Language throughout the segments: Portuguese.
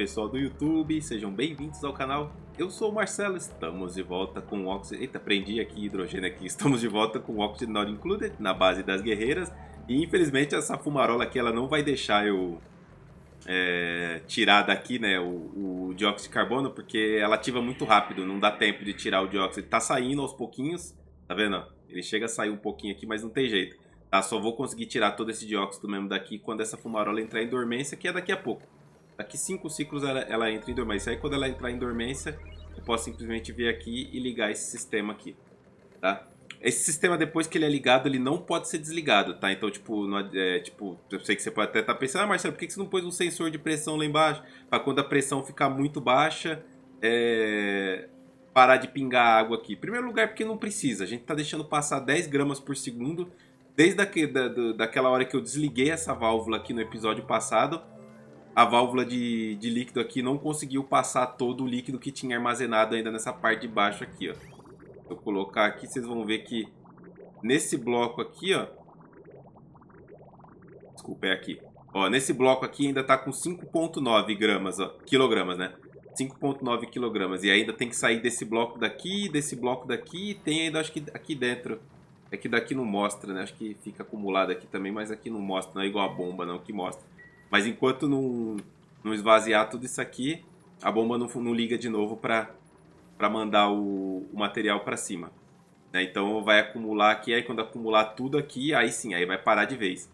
pessoal do YouTube, sejam bem-vindos ao canal. Eu sou o Marcelo, estamos de volta com o Oxygen... Eita, prendi aqui hidrogênio aqui. Estamos de volta com o Oxygen Not Included, na base das guerreiras. E infelizmente essa fumarola aqui, ela não vai deixar eu é, tirar daqui né, o, o, dióxido de carbono, porque ela ativa muito rápido, não dá tempo de tirar o dióxido. Tá saindo aos pouquinhos, tá vendo? Ele chega a sair um pouquinho aqui, mas não tem jeito. Tá, só vou conseguir tirar todo esse dióxido mesmo daqui quando essa fumarola entrar em dormência, que é daqui a pouco. Daqui cinco ciclos ela, ela entra em dormência. Aí quando ela entrar em dormência, eu posso simplesmente vir aqui e ligar esse sistema aqui, tá? Esse sistema, depois que ele é ligado, ele não pode ser desligado, tá? Então, tipo, é, tipo eu sei que você pode até estar tá pensando, ah, Marcelo, por que você não pôs um sensor de pressão lá embaixo? Para quando a pressão ficar muito baixa, é... parar de pingar água aqui. Em primeiro lugar, porque não precisa. A gente tá deixando passar 10 gramas por segundo. Desde aqui, da, daquela hora que eu desliguei essa válvula aqui no episódio passado, a válvula de, de líquido aqui não conseguiu passar todo o líquido que tinha armazenado ainda nessa parte de baixo aqui, ó. Eu colocar aqui, vocês vão ver que nesse bloco aqui, ó. Desculpa, é aqui. Ó, nesse bloco aqui ainda tá com 5.9 gramas, ó. Quilogramas, né? 5.9 quilogramas. E ainda tem que sair desse bloco daqui, desse bloco daqui. E tem ainda, acho que aqui dentro. É que daqui não mostra, né? Acho que fica acumulado aqui também, mas aqui não mostra. Não é igual a bomba, não, que mostra. Mas enquanto não, não esvaziar tudo isso aqui, a bomba não, não liga de novo para mandar o, o material para cima. Né? Então vai acumular aqui, aí quando acumular tudo aqui, aí sim, aí vai parar de vez.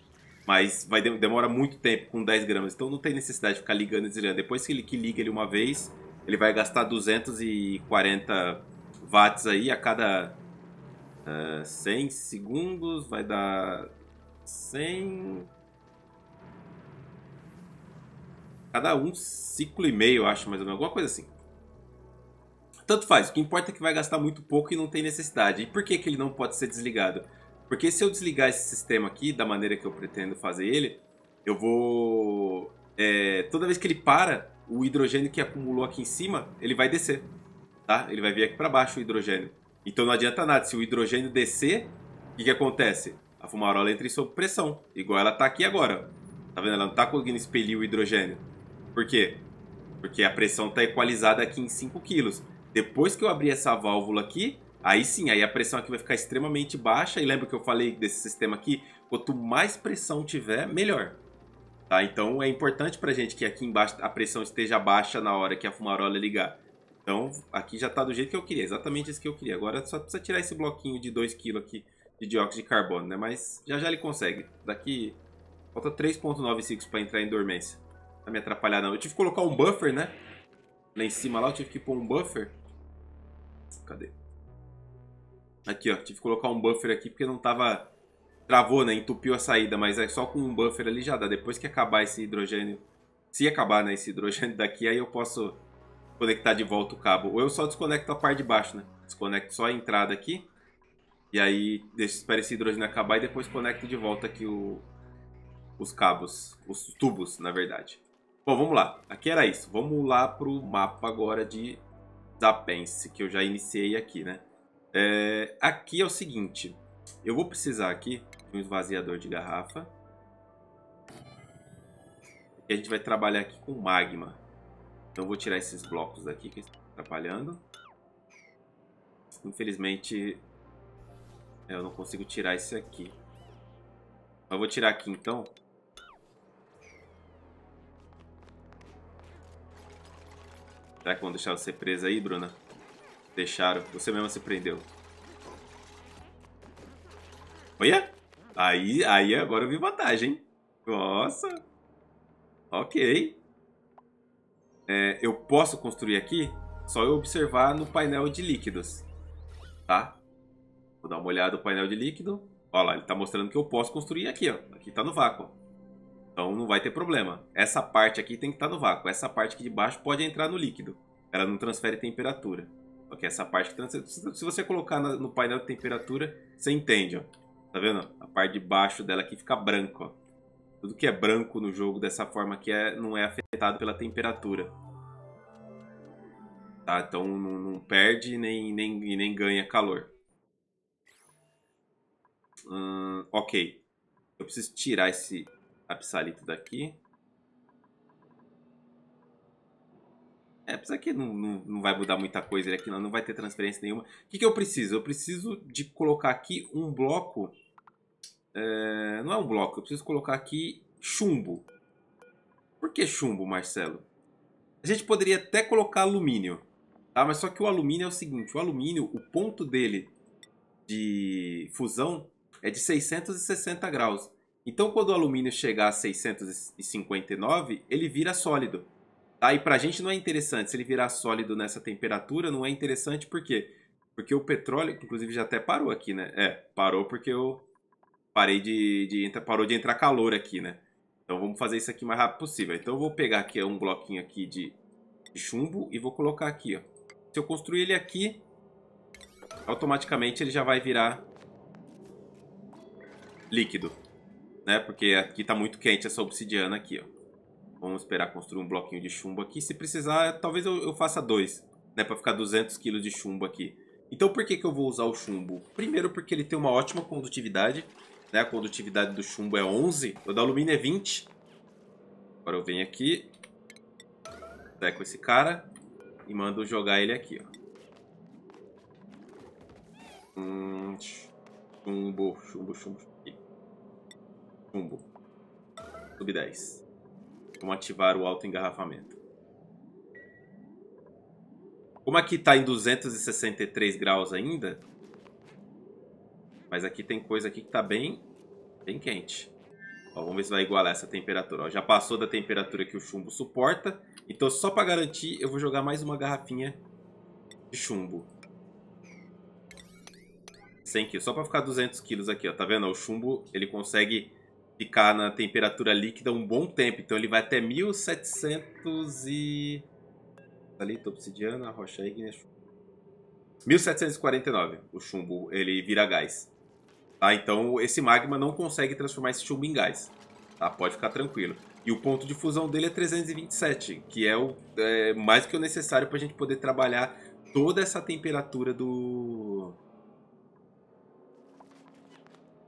Mas vai demora muito tempo com 10 gramas, então não tem necessidade de ficar ligando e desligando. Depois que ele que liga ele uma vez, ele vai gastar 240 watts aí a cada uh, eh, 100 segundos, vai dar 100 cada um ciclo e meio, acho, mais ou menos, alguma coisa assim. Tanto faz, o que importa é que vai gastar muito pouco e não tem necessidade. E por que, que ele não pode ser desligado? Porque se eu desligar esse sistema aqui, da maneira que eu pretendo fazer ele, eu vou... É, toda vez que ele para, o hidrogênio que acumulou aqui em cima, ele vai descer. Tá? Ele vai vir aqui para baixo o hidrogênio. Então não adianta nada, se o hidrogênio descer, o que, que acontece? A fumarola entra sob pressão, igual ela está aqui agora. Tá vendo? Ela não está conseguindo expelir o hidrogênio. Por quê? Porque a pressão está equalizada aqui em 5 kg. Depois que eu abrir essa válvula aqui, aí sim, aí a pressão aqui vai ficar extremamente baixa. E lembra que eu falei desse sistema aqui? Quanto mais pressão tiver, melhor. Tá? Então é importante para a gente que aqui embaixo a pressão esteja baixa na hora que a fumarola ligar. Então aqui já está do jeito que eu queria, exatamente isso que eu queria. Agora só precisa tirar esse bloquinho de 2 kg aqui de dióxido de carbono, né? Mas já já ele consegue. Daqui falta 3.9 ciclos para entrar em dormência vai me atrapalhar não. Eu tive que colocar um buffer, né? Lá em cima lá eu tive que pôr um buffer. Cadê? Aqui, ó. Tive que colocar um buffer aqui porque não tava... Travou, né? Entupiu a saída, mas é só com um buffer ali já dá. Depois que acabar esse hidrogênio... Se acabar, né? Esse hidrogênio daqui, aí eu posso conectar de volta o cabo. Ou eu só desconecto a parte de baixo, né? Desconecto só a entrada aqui. E aí, deixa, espera esse hidrogênio acabar e depois conecto de volta aqui o, os cabos, os tubos, na verdade. Bom, vamos lá. Aqui era isso. Vamos lá para o mapa agora de Zapense, que eu já iniciei aqui, né? É, aqui é o seguinte. Eu vou precisar aqui de um esvaziador de garrafa. E a gente vai trabalhar aqui com magma. Então eu vou tirar esses blocos daqui que estão atrapalhando. Infelizmente, eu não consigo tirar esse aqui. Eu vou tirar aqui então. Será que vão deixar você presa aí, Bruna? Deixaram. Você mesma se prendeu. Olha! Aí, aí agora eu vi vantagem, hein? Nossa! Ok. É, eu posso construir aqui só eu observar no painel de líquidos. Tá? Vou dar uma olhada no painel de líquido. Olha lá, ele está mostrando que eu posso construir aqui, ó. Aqui está no vácuo. Então não vai ter problema. Essa parte aqui tem que estar tá no vácuo. Essa parte aqui de baixo pode entrar no líquido. Ela não transfere temperatura. Ok, essa parte que transfere... Se você colocar no painel de temperatura, você entende, ó. Tá vendo? A parte de baixo dela aqui fica branco, ó. Tudo que é branco no jogo dessa forma aqui é, não é afetado pela temperatura. Tá? Então não, não perde nem, nem, nem ganha calor. Hum, ok. Eu preciso tirar esse absalito daqui. É, apesar que não, não, não vai mudar muita coisa aqui, não, não vai ter transferência nenhuma. O que, que eu preciso? Eu preciso de colocar aqui um bloco... É, não é um bloco, eu preciso colocar aqui chumbo. Por que chumbo, Marcelo? A gente poderia até colocar alumínio, tá? Mas só que o alumínio é o seguinte, o alumínio, o ponto dele de fusão é de 660 graus. Então, quando o alumínio chegar a 659, ele vira sólido. Tá? E pra gente não é interessante. Se ele virar sólido nessa temperatura, não é interessante por quê? Porque o petróleo, inclusive já até parou aqui, né? É, parou porque eu parei de, de parou de entrar calor aqui, né? Então vamos fazer isso aqui o mais rápido possível. Então eu vou pegar aqui um bloquinho aqui de, de chumbo e vou colocar aqui, ó. Se eu construir ele aqui, automaticamente ele já vai virar líquido, né? Porque aqui está muito quente essa obsidiana aqui, ó. Vamos esperar construir um bloquinho de chumbo aqui. Se precisar, talvez eu, eu faça dois, né? Para ficar 200 kg de chumbo aqui. Então por que, que eu vou usar o chumbo? Primeiro porque ele tem uma ótima condutividade, né? A condutividade do chumbo é 11, o da alumínio é 20. Agora eu venho aqui, com esse cara e mando jogar ele aqui, ó. Hum, chumbo, chumbo, chumbo. Chumbo. Sub 10. Vamos ativar o auto engarrafamento. Como aqui está em 263 graus ainda, mas aqui tem coisa aqui que está bem, bem quente. Ó, vamos ver se vai igualar essa temperatura. Ó, já passou da temperatura que o chumbo suporta. Então só para garantir, eu vou jogar mais uma garrafinha de chumbo. 100 quilos, só para ficar 200 quilos aqui, ó. Tá vendo? O chumbo, ele consegue ficar na temperatura líquida um bom tempo. Então ele vai até 1700 e... Ali, obsidiana, rocha ígnea... 1749, o chumbo, ele vira gás. Tá? Então esse magma não consegue transformar esse chumbo em gás. Tá? Pode ficar tranquilo. E o ponto de fusão dele é 327, que é, o, é mais que o necessário para a gente poder trabalhar toda essa temperatura do,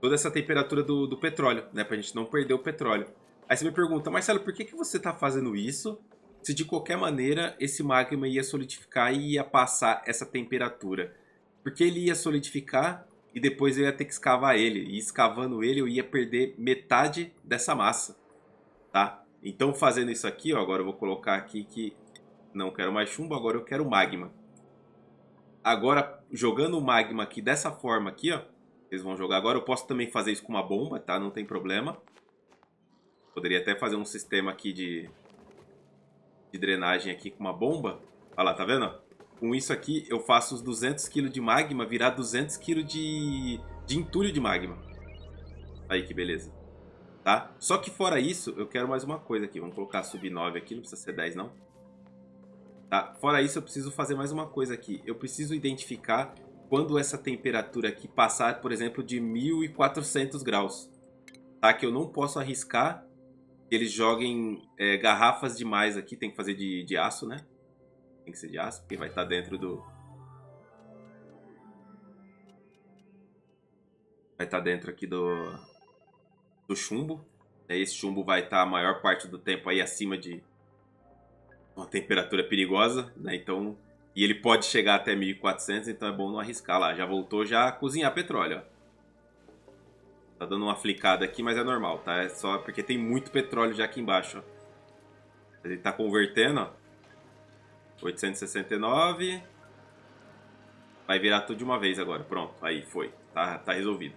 toda essa temperatura do, do petróleo, né? Pra gente não perder o petróleo. Aí você me pergunta, Marcelo, por que, que você tá fazendo isso se de qualquer maneira esse magma ia solidificar e ia passar essa temperatura? Porque ele ia solidificar e depois eu ia ter que escavar ele. E escavando ele eu ia perder metade dessa massa, tá? Então fazendo isso aqui, ó, agora eu vou colocar aqui que não quero mais chumbo, agora eu quero magma. Agora, jogando o magma aqui dessa forma aqui, ó, eles vão jogar agora. Eu posso também fazer isso com uma bomba, tá? Não tem problema. Poderia até fazer um sistema aqui de, de drenagem aqui com uma bomba. Olha lá, tá vendo? Com isso aqui, eu faço os 200 kg de magma virar 200 kg de, de entulho de magma. Aí, que beleza. Tá? Só que fora isso, eu quero mais uma coisa aqui. Vamos colocar sub 9 aqui, não precisa ser 10 não. Tá? Fora isso, eu preciso fazer mais uma coisa aqui. Eu preciso identificar quando essa temperatura aqui passar, por exemplo, de 1400 graus. Tá? Que eu não posso arriscar que eles joguem é, garrafas demais aqui. Tem que fazer de, de aço, né? Tem que ser de aço, porque vai estar tá dentro do... Vai estar tá dentro aqui do, do chumbo. Esse chumbo vai estar tá a maior parte do tempo aí acima de uma temperatura perigosa, né? Então e ele pode chegar até 1400, então é bom não arriscar lá. Já voltou já a cozinhar petróleo, ó. Tá dando uma flicada aqui, mas é normal, tá? É só porque tem muito petróleo já aqui embaixo, ó. Ele tá convertendo, ó. 869. Vai virar tudo de uma vez agora. Pronto, aí foi. Tá, tá resolvido.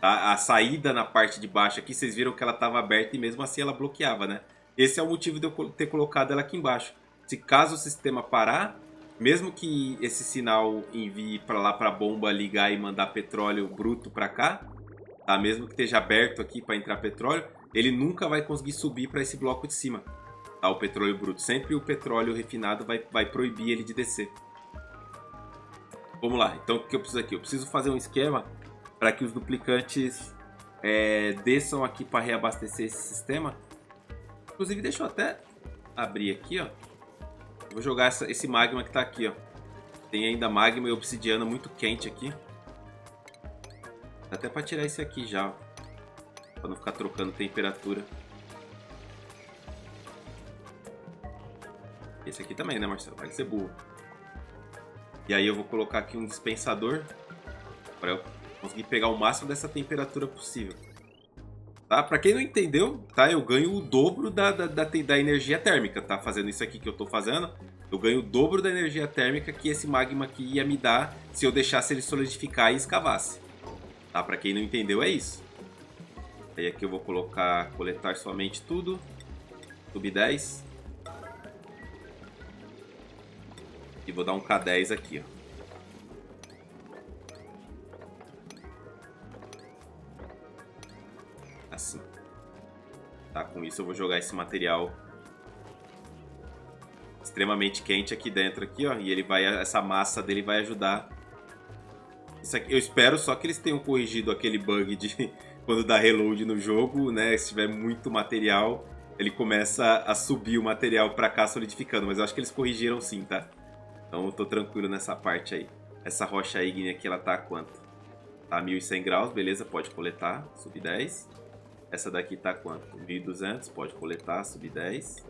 Tá? A saída na parte de baixo aqui, vocês viram que ela estava aberta e mesmo assim ela bloqueava, né? Esse é o motivo de eu ter colocado ela aqui embaixo. Se caso o sistema parar, mesmo que esse sinal envie para lá para a bomba ligar e mandar petróleo bruto para cá, tá? Mesmo que esteja aberto aqui para entrar petróleo, ele nunca vai conseguir subir para esse bloco de cima, tá? O petróleo bruto. Sempre o petróleo refinado vai, vai proibir ele de descer. Vamos lá. Então o que eu preciso aqui? Eu preciso fazer um esquema para que os duplicantes é, desçam aqui para reabastecer esse sistema. Inclusive, deixa eu até abrir aqui, ó. Vou jogar essa, esse magma que tá aqui, ó. Tem ainda magma e obsidiana muito quente aqui. Dá até pra tirar esse aqui já, ó. Pra não ficar trocando temperatura. Esse aqui também, né, Marcelo? Pode ser burro. E aí eu vou colocar aqui um dispensador para eu conseguir pegar o máximo dessa temperatura possível. Tá? Para quem não entendeu, tá? Eu ganho o dobro da, da, da, da, energia térmica, tá? Fazendo isso aqui que eu tô fazendo, eu ganho o dobro da energia térmica que esse magma aqui ia me dar se eu deixasse ele solidificar e escavasse. Tá? Para quem não entendeu, é isso. Aí aqui eu vou colocar coletar somente tudo. Sub 10. E vou dar um K10 aqui, ó. Com isso eu vou jogar esse material extremamente quente aqui dentro aqui, ó, e ele vai essa massa dele vai ajudar. Isso aqui, eu espero só que eles tenham corrigido aquele bug de quando dá reload no jogo, né, se tiver muito material, ele começa a subir o material para cá solidificando, mas eu acho que eles corrigiram sim, tá? Então eu tô tranquilo nessa parte aí. Essa rocha ígnea aqui, ela tá a quanto? Tá a 1100 graus, beleza, pode coletar, sub 10. Essa daqui tá quanto? 1200, pode coletar, sub 10.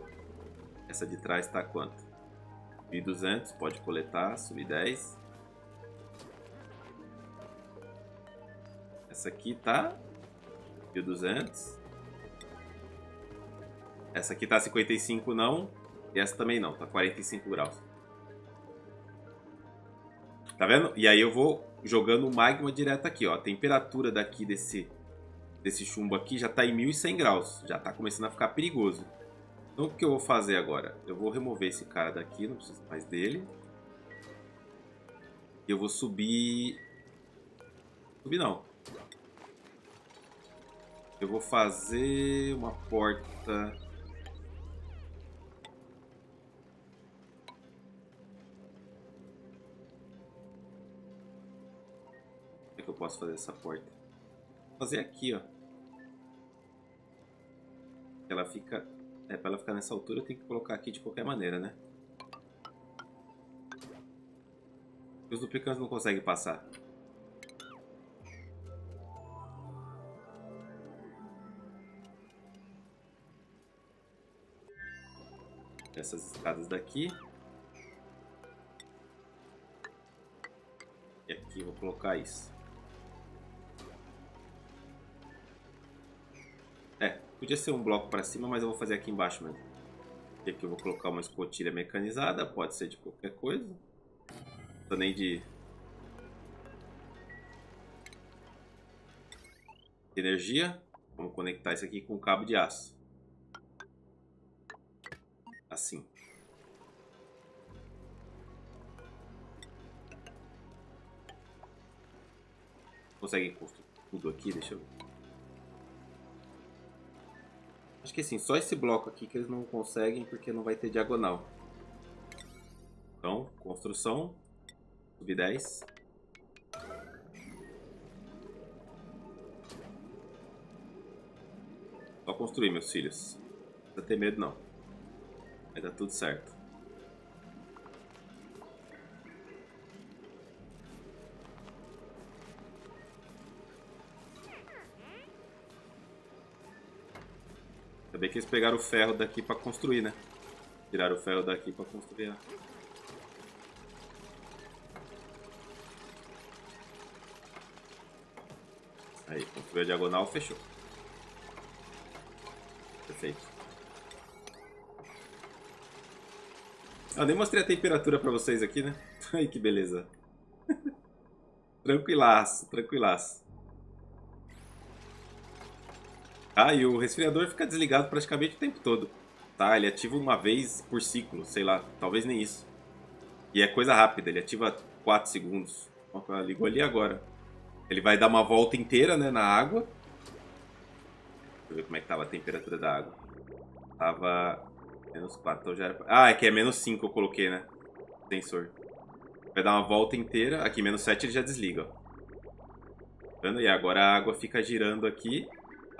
Essa de trás tá quanto? 1200, pode coletar, sub 10. Essa aqui tá 1200. Essa aqui tá 55 não. E essa também não, tá 45 graus. Tá vendo? E aí eu vou jogando o magma direto aqui, ó. A temperatura daqui desse, desse chumbo aqui já tá em 1100 graus. Já tá começando a ficar perigoso. Então o que eu vou fazer agora? Eu vou remover esse cara daqui, não preciso mais dele. Eu vou subir... Subir não. Eu vou fazer uma porta... Como é que eu posso fazer essa porta? Fazer aqui, ó. Ela fica... É, para ela ficar nessa altura eu tenho que colocar aqui de qualquer maneira, né? Os duplicantes não conseguem passar. essas escadas daqui. E aqui vou colocar isso. Podia ser um bloco para cima, mas eu vou fazer aqui embaixo mesmo. E aqui eu vou colocar uma escotilha mecanizada, pode ser de qualquer coisa. Não nem de... energia. Vamos conectar isso aqui com cabo de aço. Assim. Consegue construir tudo aqui? Deixa eu ver. Acho que assim, só esse bloco aqui que eles não conseguem porque não vai ter diagonal. Então, construção. Sub 10. Só construir, meus filhos. Não precisa ter medo, não. Vai dar tudo certo. Bem que eles pegaram o ferro daqui pra construir, né? Tiraram o ferro daqui pra construir. Aí, construiu a diagonal, fechou. Perfeito. Eu nem mostrei a temperatura pra vocês aqui, né? Ai, que beleza. tranquilaço, tranquilaço. Ah, e o resfriador fica desligado praticamente o tempo todo. Tá, ele ativa uma vez por ciclo, sei lá, talvez nem isso. E é coisa rápida, ele ativa 4 segundos. Ligou ali agora. Ele vai dar uma volta inteira né, na água. Deixa eu ver como é que tava a temperatura da água. Tava Menos 4, então já era... Ah, é que é menos 5 eu coloquei, né? Sensor. Vai dar uma volta inteira. Aqui, menos 7 ele já desliga, ó. Tá? E agora a água fica girando aqui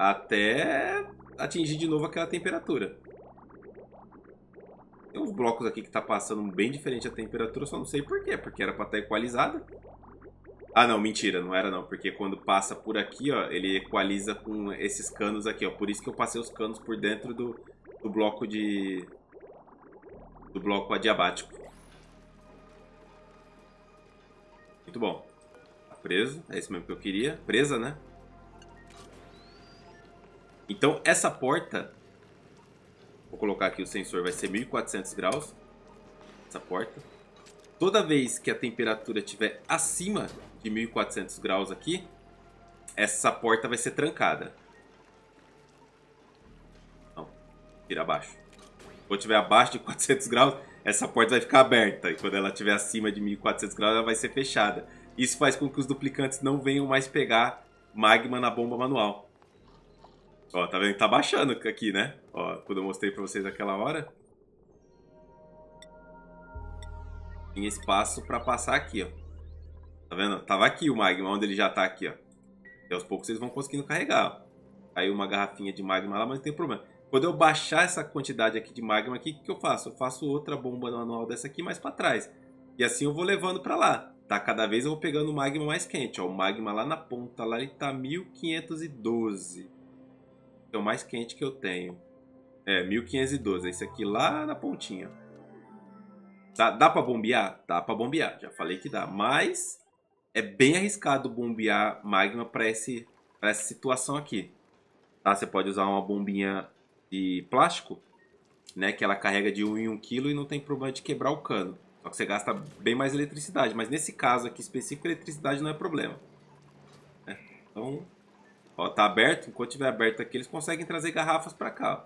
até atingir de novo aquela temperatura. Tem uns blocos aqui que tá passando bem diferente a temperatura, só não sei porquê, porque era pra estar tá equalizada. Ah, não, mentira, não era não, porque quando passa por aqui, ó, ele equaliza com esses canos aqui, ó. Por isso que eu passei os canos por dentro do, do bloco de... do bloco adiabático. Muito bom. Tá preso, é isso mesmo que eu queria. Presa, né? Então, essa porta... Vou colocar aqui o sensor, vai ser 1400 graus. Essa porta. Toda vez que a temperatura estiver acima de 1400 graus aqui, essa porta vai ser trancada. Não, vira abaixo. Quando estiver abaixo de 400 graus, essa porta vai ficar aberta. E quando ela estiver acima de 1400 graus, ela vai ser fechada. Isso faz com que os duplicantes não venham mais pegar magma na bomba manual. Ó, tá vendo? Tá baixando aqui, né? Ó, quando eu mostrei pra vocês aquela hora. Tinha espaço pra passar aqui, ó. Tá vendo? Tava aqui o magma, onde ele já tá aqui, ó. E aos poucos vocês vão conseguindo carregar, ó. Caiu uma garrafinha de magma lá, mas não tem problema. Quando eu baixar essa quantidade aqui de magma aqui, o que, que eu faço? Eu faço outra bomba manual dessa aqui mais para trás. E assim eu vou levando para lá. Tá? Cada vez eu vou pegando o magma mais quente. Ó. O magma lá na ponta, lá ele tá 1512. É o mais quente que eu tenho. É, 1512. Esse aqui lá na pontinha. Dá, dá pra bombear? Dá pra bombear. Já falei que dá. Mas é bem arriscado bombear magma para essa situação aqui. Tá? Você pode usar uma bombinha de plástico, né, que ela carrega de 1 em 1 kg e não tem problema de quebrar o cano. Só que você gasta bem mais eletricidade, mas nesse caso aqui específico, eletricidade não é problema. É. Então, ó, tá aberto, enquanto estiver aberto aqui, eles conseguem trazer garrafas para cá.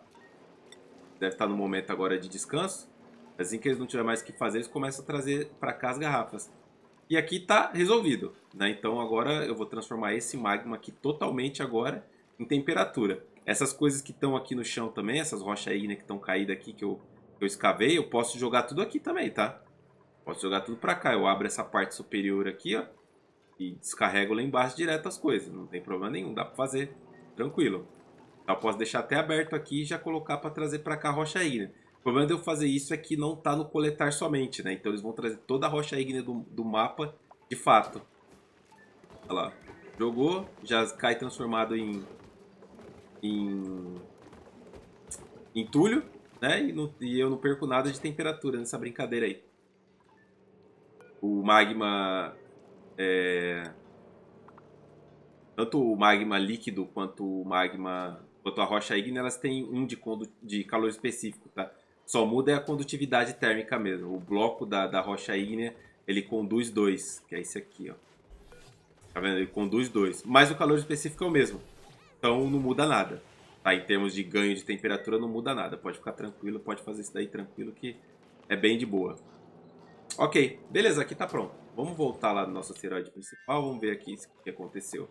Deve estar no momento agora de descanso. Assim que eles não tiverem mais o que fazer, eles começam a trazer para cá as garrafas. E aqui está resolvido, né? Então agora eu vou transformar esse magma aqui totalmente agora em temperatura. Essas coisas que estão aqui no chão também, essas rochas aí né, que estão caídas aqui que eu, eu escavei, eu posso jogar tudo aqui também, tá? Posso jogar tudo para cá. Eu abro essa parte superior aqui, ó. E descarrego lá embaixo direto as coisas. Não tem problema nenhum, dá para fazer tranquilo. Eu posso deixar até aberto aqui e já colocar para trazer para cá a rocha ígnea. O problema de eu fazer isso é que não tá no coletar somente, né? Então eles vão trazer toda a rocha ígnea do, do mapa de fato. Olha lá. Jogou, já cai transformado em em, entulho, né? E, não, e eu não perco nada de temperatura nessa brincadeira aí. O magma é, tanto o magma líquido quanto o magma quanto a rocha ígnea elas têm um de, de calor específico, tá? Só muda é a condutividade térmica mesmo. O bloco da, da rocha ígnea ele conduz dois, que é esse aqui, ó. Tá vendo? Ele conduz dois. Mas o calor específico é o mesmo. Então não muda nada. Tá? Em termos de ganho de temperatura não muda nada. Pode ficar tranquilo, pode fazer isso daí tranquilo que é bem de boa. Ok, beleza, aqui tá pronto. Vamos voltar lá no nosso asteroide principal, vamos ver aqui o que aconteceu.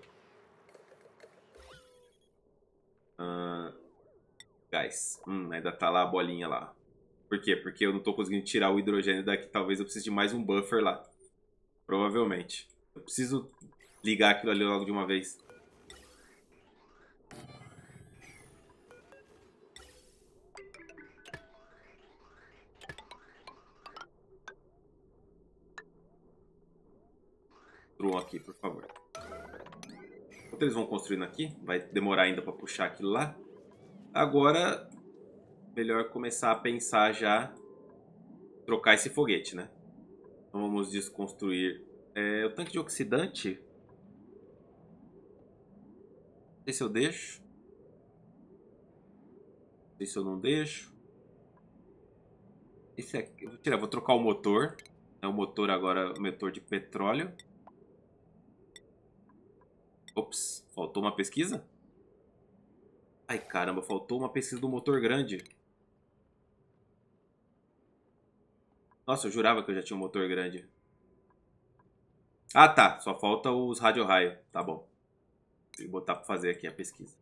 Uh, gás. Hum, ainda tá lá a bolinha lá. Por quê? Porque eu não tô conseguindo tirar o hidrogênio daqui. Talvez eu precise de mais um buffer lá. Provavelmente. Eu preciso ligar aquilo ali logo de uma vez. Construam aqui, por favor. Enquanto eles vão construindo aqui, vai demorar ainda para puxar aquilo lá. Agora, melhor começar a pensar já trocar esse foguete, né? Então vamos desconstruir é, o tanque de oxidante. Não sei se eu deixo. Não sei se eu não deixo. Esse aqui, vou tirar, vou trocar o motor. É o motor agora, o motor de petróleo. Ops, faltou uma pesquisa? Ai, caramba, faltou uma pesquisa do motor grande. Nossa, eu jurava que eu já tinha um motor grande. Ah, tá. Só falta os radio-raio. Tá bom. Vou botar pra fazer aqui a pesquisa.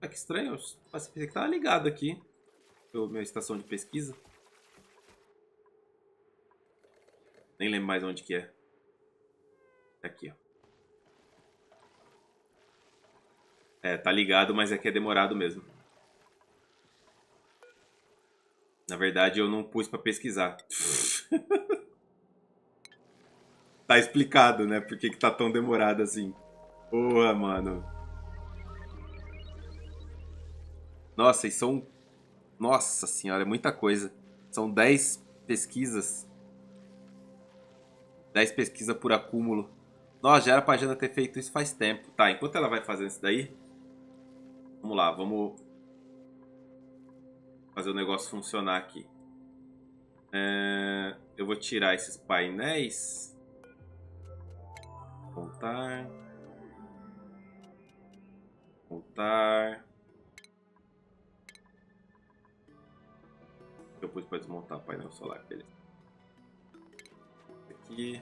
Ah, que estranho. Eu pensei que tava ligado aqui. Minha estação de pesquisa. Nem lembro mais onde que é. Aqui, ó. É, tá ligado, mas é que é demorado mesmo. Na verdade, eu não pus pra pesquisar. tá explicado, né? Por que, que tá tão demorado assim. Porra, mano. Nossa, e são... Nossa senhora, é muita coisa. São 10 pesquisas. 10 pesquisas por acúmulo. Nossa, já era pra Jana ter feito isso faz tempo. Tá, enquanto ela vai fazendo isso daí... Vamos lá, vamos... Fazer o negócio funcionar aqui. É, eu vou tirar esses painéis. Voltar. Voltar. Eu pus para desmontar o painel solar, beleza. Aqui.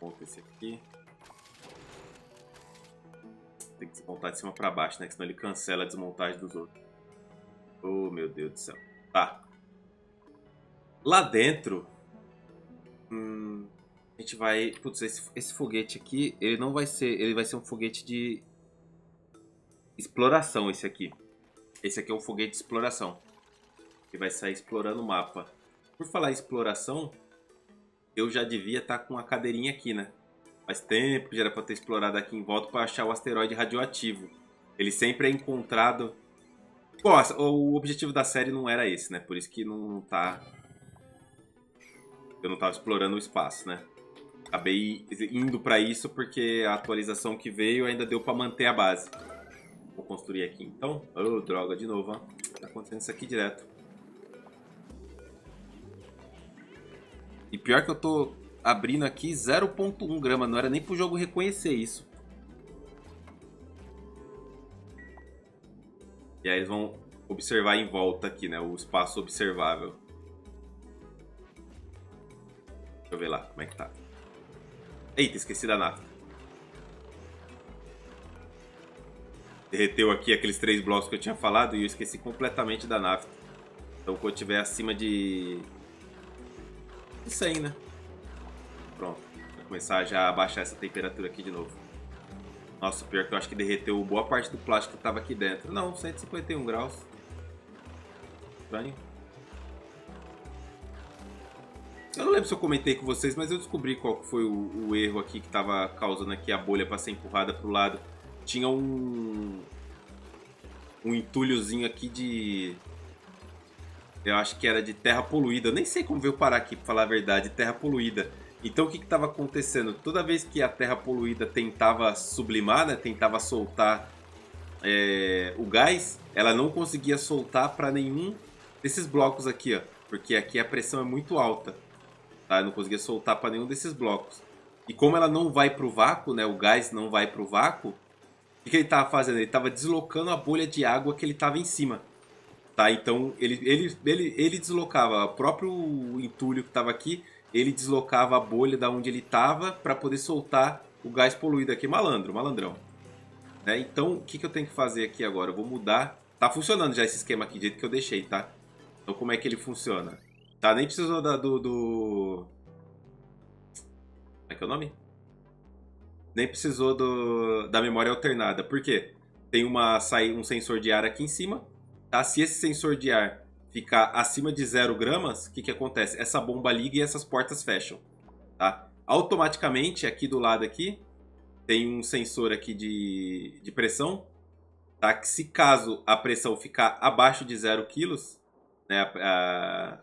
Monta esse aqui. Tem que desmontar de cima para baixo, né? Que senão ele cancela a desmontagem dos outros. Oh, meu Deus do céu. Tá. Lá dentro, hum, a gente vai... Putz, esse, esse foguete aqui, ele não vai ser... Ele vai ser um foguete de exploração, esse aqui. Esse aqui é um foguete de exploração. Que vai sair explorando o mapa. Por falar em exploração, eu já devia estar tá com a cadeirinha aqui, né? Faz tempo já era para ter explorado aqui em volta para achar o asteroide radioativo. Ele sempre é encontrado... Bom, o objetivo da série não era esse, né? Por isso que não, tá eu não estava explorando o espaço, né? Acabei indo para isso porque a atualização que veio ainda deu para manter a base. Vou construir aqui então. Oh, droga, de novo, ó. Tá acontecendo isso aqui direto. E pior que eu tô abrindo aqui 0.1 grama, não era nem pro jogo reconhecer isso. E aí eles vão observar em volta aqui, né? O espaço observável. Deixa eu ver lá como é que tá. Eita, esqueci da nafta. Derreteu aqui aqueles três blocos que eu tinha falado e eu esqueci completamente da nafta. Então quando tiver acima de... de 100, né? Pronto. Vai começar já a baixar essa temperatura aqui de novo. Nossa, pior que eu acho que derreteu boa parte do plástico que tava aqui dentro. Não, 151 graus. Estranho. Eu não lembro se eu comentei com vocês, mas eu descobri qual foi o, o erro aqui que estava causando aqui a bolha para ser empurrada para o lado. Tinha um um entulhozinho aqui de eu acho que era de terra poluída. Eu nem sei como veio parar aqui, para falar a verdade, terra poluída. Então o que estava acontecendo? Toda vez que a terra poluída tentava sublimar, né, tentava soltar é, o gás, ela não conseguia soltar para nenhum desses blocos aqui, ó, porque aqui a pressão é muito alta tá? Não conseguia soltar para nenhum desses blocos. E como ela não vai para o vácuo, né? O gás não vai para o vácuo. O que ele estava fazendo? Ele estava deslocando a bolha de água que ele estava em cima. Tá? Então ele, ele, ele, ele deslocava o próprio entulho que estava aqui, ele deslocava a bolha da onde ele estava para poder soltar o gás poluído aqui. Malandro, malandrão. Né? Então o que, que eu tenho que fazer aqui agora? Eu vou mudar. Tá funcionando já esse esquema aqui do jeito que eu deixei, tá? Então como é que ele funciona? Tá, nem precisou da, do, do... Como é que é o nome? Nem precisou do, da memória alternada. Por quê? Tem uma, um sensor de ar aqui em cima. Tá? Se esse sensor de ar ficar acima de 0 gramas, o que, que acontece? Essa bomba liga e essas portas fecham. Tá? Automaticamente, aqui do lado aqui, tem um sensor aqui de, de pressão. Tá? Que se caso a pressão ficar abaixo de 0 kg, né, a,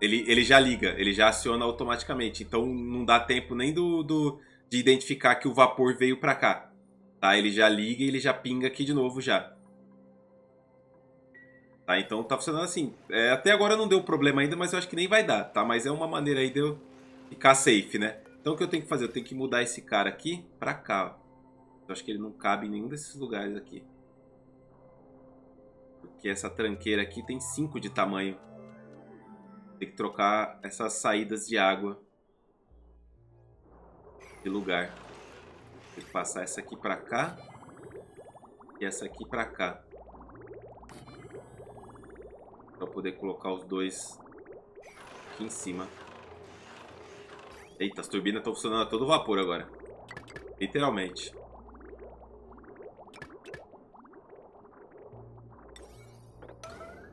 ele, ele já liga, ele já aciona automaticamente. Então não dá tempo nem do, do de identificar que o vapor veio para cá. Tá? Ele já liga e ele já pinga aqui de novo já. Tá? Então tá funcionando assim. É, até agora não deu problema ainda, mas eu acho que nem vai dar, tá? Mas é uma maneira aí de eu ficar safe, né? Então o que eu tenho que fazer? Eu tenho que mudar esse cara aqui pra cá. Eu acho que ele não cabe em nenhum desses lugares aqui. Porque essa tranqueira aqui tem 5 de tamanho. Tem que trocar essas saídas de água de lugar. Tem que passar essa aqui para cá e essa aqui para cá. Para poder colocar os dois aqui em cima. Eita, as turbinas estão funcionando a todo vapor agora. Literalmente.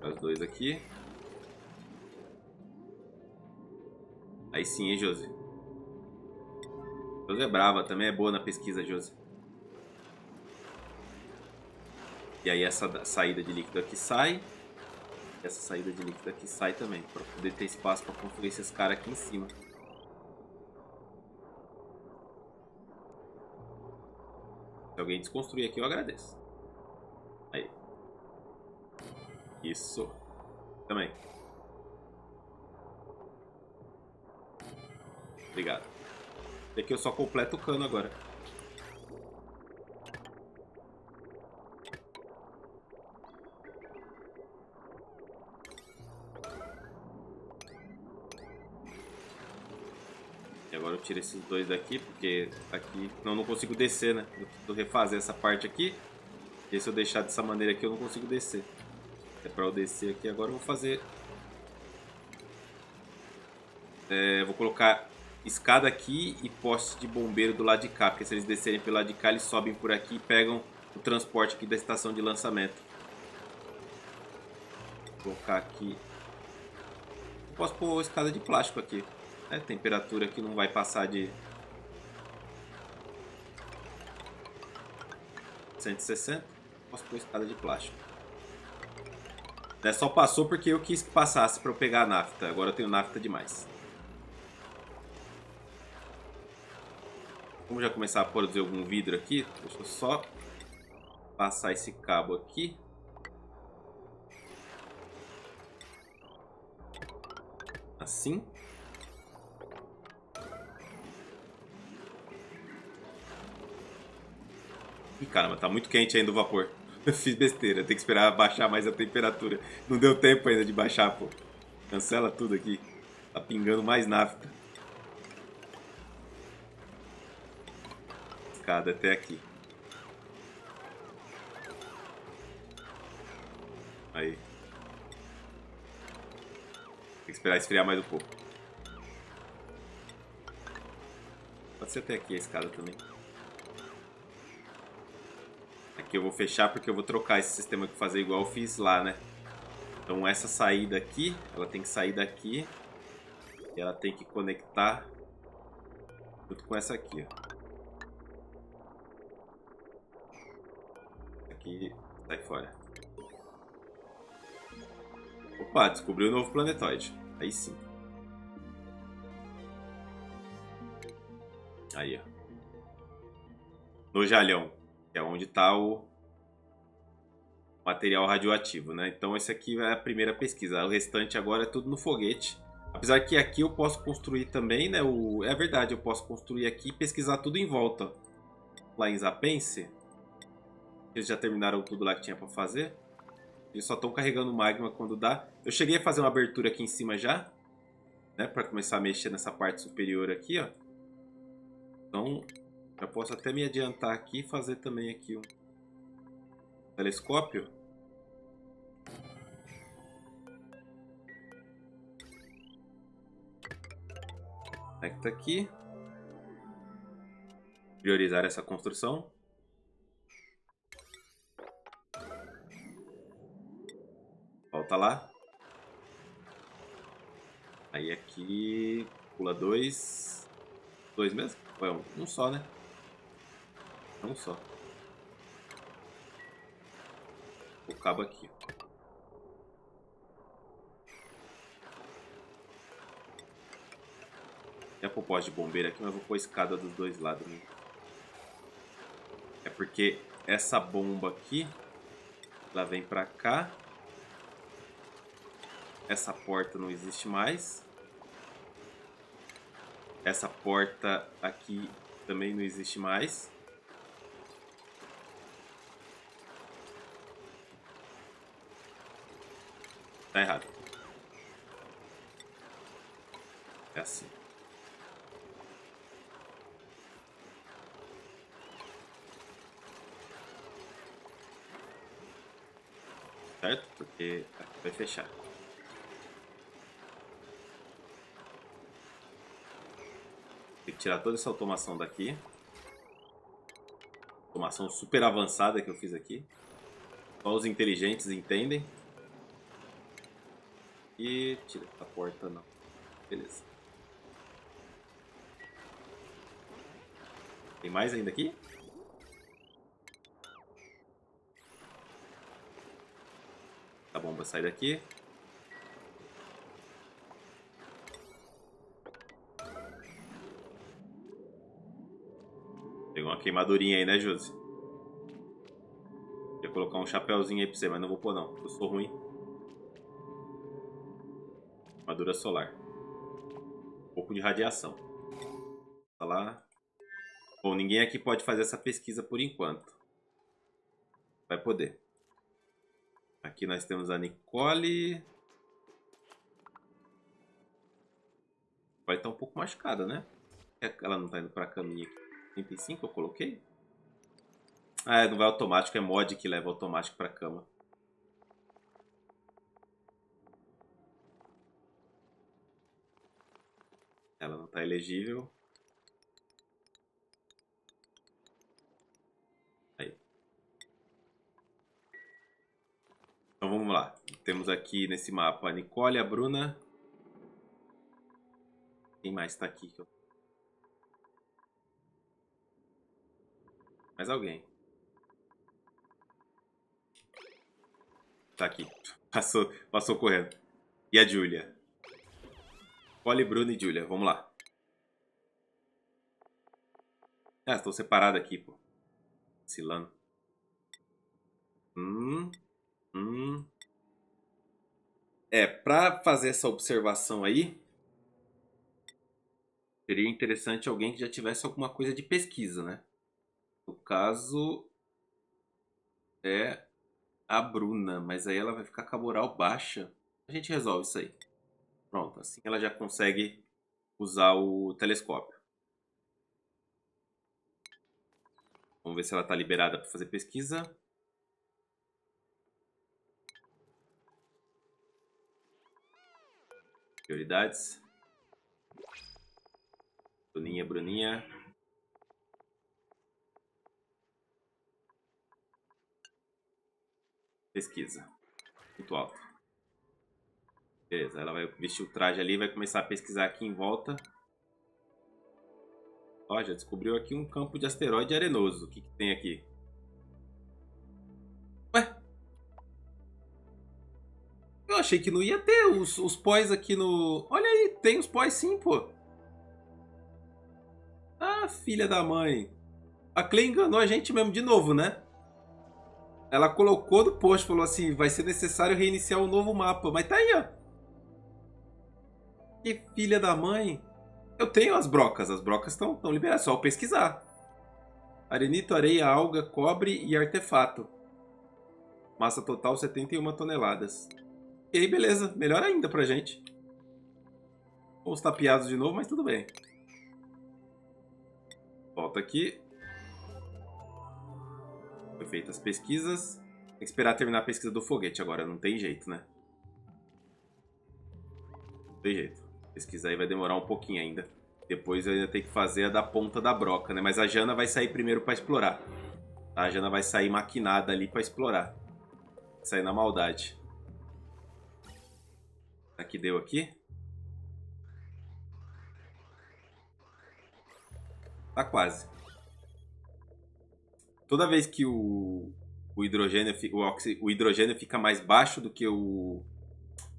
Os dois aqui. Aí sim, hein, Josi? Josi é brava, também é boa na pesquisa, Josi. E aí essa saída de líquido aqui sai. Essa saída de líquido aqui sai também, para poder ter espaço para construir esses caras aqui em cima. Se alguém desconstruir aqui, eu agradeço. Aí. Isso. Também. Obrigado. E aqui eu só completo o cano agora. Agora eu tiro esses dois daqui, porque aqui não, não consigo descer, né? Preciso refazer essa parte aqui. E se eu deixar dessa maneira aqui, eu não consigo descer. É para eu descer aqui, agora eu vou fazer... É, vou colocar escada aqui e poste de bombeiro do lado de cá, porque se eles descerem pelo lado de cá, eles sobem por aqui e pegam o transporte aqui da estação de lançamento. Vou colocar aqui. posso pôr escada de plástico aqui. Né? Temperatura aqui não vai passar de 160. Posso pôr escada de plástico. É, só passou porque eu quis que passasse para eu pegar a nafta. Agora eu tenho nafta demais. Vamos já começar a produzir algum vidro aqui. Deixa eu só passar esse cabo aqui. Assim. Caramba, tá muito quente ainda o vapor. Eu fiz besteira, tem que esperar baixar mais a temperatura. Não deu tempo ainda de baixar, pô. Cancela tudo aqui. Tá pingando mais nafta. escada até aqui. Aí. Tem que esperar esfriar mais um pouco. Pode ser até aqui a escada também. Aqui eu vou fechar porque eu vou trocar esse sistema que fazer igual eu fiz lá, né? Então essa saída aqui, ela tem que sair daqui. E ela tem que conectar junto com essa aqui, ó. aqui sai fora. Opa, descobri um novo planetoide. Aí sim. Aí, ó. No jalhão, que é onde está o material radioativo, né? Então esse aqui é a primeira pesquisa. O restante agora é tudo no foguete. Apesar que aqui eu posso construir também, né? O... É verdade, eu posso construir aqui e pesquisar tudo em volta. Lá em Zapense, eles já terminaram tudo lá que tinha para fazer. Eles só estão carregando magma quando dá. Eu cheguei a fazer uma abertura aqui em cima já. Né, para começar a mexer nessa parte superior aqui, ó. Então, já posso até me adiantar aqui e fazer também aqui um telescópio. Conecta aqui. Priorizar essa construção. Volta lá. Aí aqui pula dois. Dois mesmo? Ou é um? Um só, né? Um só. O cabo aqui. Ia pôr poste de bombeiro aqui, mas vou pôr a escada dos dois lados. Né? É porque essa bomba aqui, ela vem pra cá essa porta não existe mais. Essa porta aqui também não existe mais. Tá errado. É assim. Certo? Porque aqui vai fechar. tirar toda essa automação daqui. Automação super avançada que eu fiz aqui. Só os inteligentes entendem. E tira a porta, não. Beleza. Tem mais ainda aqui? Tá a bomba sai daqui. Pegou uma queimadurinha aí, né, Josi? Vou colocar um chapéuzinho aí pra você, mas não vou pôr não, eu sou ruim. Armadura solar. Um pouco de radiação. Tá lá. Bom, ninguém aqui pode fazer essa pesquisa por enquanto. Vai poder. Aqui nós temos a Nicole. Vai estar um pouco machucada, né? Ela não está indo para caminho aqui. 35 eu coloquei? Ah, não vai automático, é mod que leva automático para cama. Ela não está elegível. Aí. Então vamos lá. Temos aqui nesse mapa a Nicole, a Bruna. Quem mais está aqui? Mais alguém. Tá aqui. Passou, passou correndo. E a Julia. Polly, Bruno e Julia. Vamos lá. Ah, estou separado aqui, pô. Cilano. Hum. Hum. É, pra fazer essa observação aí, seria interessante alguém que já tivesse alguma coisa de pesquisa, né? No caso, é a Bruna, mas aí ela vai ficar com a moral baixa. A gente resolve isso aí. Pronto, assim ela já consegue usar o telescópio. Vamos ver se ela está liberada para fazer pesquisa. Prioridades. Bruninha, Bruninha. Pesquisa. Muito alto. Beleza, ela vai vestir o traje ali vai começar a pesquisar aqui em volta. Ó, já descobriu aqui um campo de asteroide arenoso. O que, que tem aqui? Ué? Eu achei que não ia ter os, os pós aqui no... Olha aí, tem os pós sim, pô. Ah, filha da mãe. A Clay enganou a gente mesmo de novo, né? Ela colocou no post, falou assim, vai ser necessário reiniciar um novo mapa. Mas tá aí, ó. Que filha da mãe. Eu tenho as brocas, as brocas estão liberadas, só pesquisar. Arenito, areia, alga, cobre e artefato. Massa total 71 toneladas. E aí, beleza. Melhor ainda pra gente. Fomos tapeados de novo, mas tudo bem. Volta aqui. Foi feitas as pesquisas. Tem que esperar terminar a pesquisa do foguete agora, não tem jeito, né? Não tem jeito. A pesquisa aí vai demorar um pouquinho ainda. Depois eu ainda tenho que fazer a da ponta da broca, né? Mas a Jana vai sair primeiro para explorar. A Jana vai sair maquinada ali para explorar. Sair na maldade. Aqui deu aqui. Tá quase. Toda vez que o, o, hidrogênio, o, oxi, o hidrogênio fica mais baixo do que o,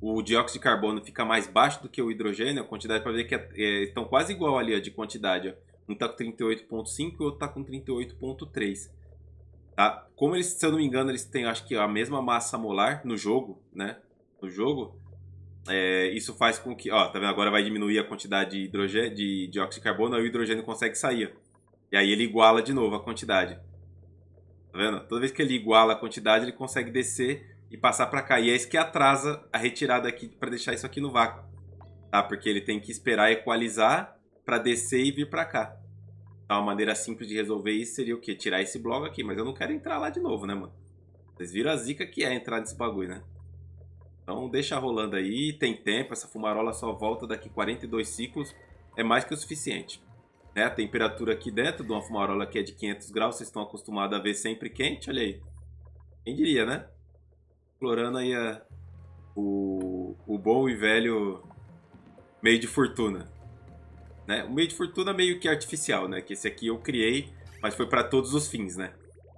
o dióxido de carbono fica mais baixo do que o hidrogênio, a quantidade para ver que é, é, estão quase igual ali ó, de quantidade. Ó. Um está com 38.5 e o outro está com 38.3. Tá? Como eles, se eu não me engano, eles têm acho que a mesma massa molar no jogo, né? No jogo, é, isso faz com que, ó, tá vendo? Agora vai diminuir a quantidade de hidrogênio, de dióxido de carbono, aí o hidrogênio consegue sair. E aí ele iguala de novo a quantidade. Tá vendo? Toda vez que ele iguala a quantidade, ele consegue descer e passar para cá. E é isso que atrasa a retirada aqui para deixar isso aqui no vácuo. Tá? Porque ele tem que esperar equalizar para descer e vir para cá. Então, uma maneira simples de resolver isso seria o quê? Tirar esse bloco aqui. Mas eu não quero entrar lá de novo, né, mano? Vocês viram a zica que é entrar nesse bagulho, né? Então deixa rolando aí, tem tempo, essa fumarola só volta daqui 42 ciclos, é mais que o suficiente. Né? A temperatura aqui dentro de uma fumarola que é de 500 graus, vocês estão acostumados a ver sempre quente, olha aí. Quem diria, né? Explorando aí a, o, o bom e velho meio de fortuna. Né? O meio de fortuna meio que artificial, né? Que esse aqui eu criei, mas foi para todos os fins, né?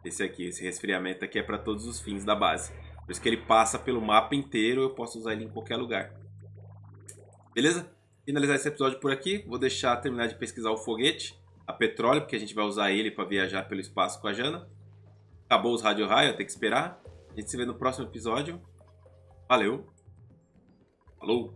Esse aqui, esse resfriamento aqui é para todos os fins da base. Por isso que ele passa pelo mapa inteiro, eu posso usar ele em qualquer lugar. Beleza? Finalizar esse episódio por aqui. Vou deixar terminar de pesquisar o foguete. a petróleo, porque a gente vai usar ele para viajar pelo espaço com a Jana. Acabou os rádio raio, tem que esperar. A gente se vê no próximo episódio. Valeu. Falou.